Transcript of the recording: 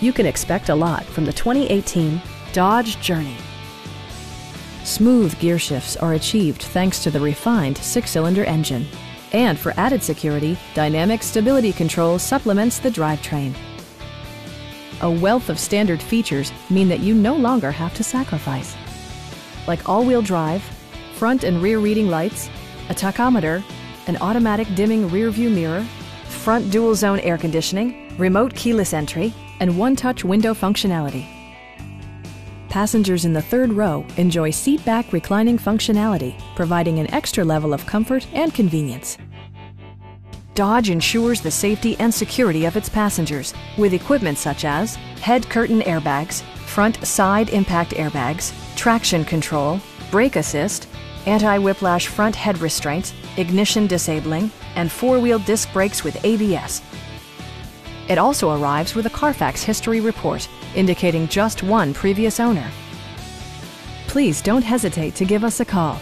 You can expect a lot from the 2018 Dodge Journey. Smooth gear shifts are achieved thanks to the refined six-cylinder engine. And for added security, Dynamic Stability Control supplements the drivetrain. A wealth of standard features mean that you no longer have to sacrifice. Like all-wheel drive, front and rear reading lights, a tachometer, an automatic dimming rear view mirror, front dual zone air conditioning, remote keyless entry, and one-touch window functionality. Passengers in the third row enjoy seat-back reclining functionality, providing an extra level of comfort and convenience. Dodge ensures the safety and security of its passengers with equipment such as head curtain airbags, front side impact airbags, traction control, brake assist, anti-whiplash front head restraints, ignition disabling, and four-wheel disc brakes with ABS. It also arrives with a Carfax history report indicating just one previous owner. Please don't hesitate to give us a call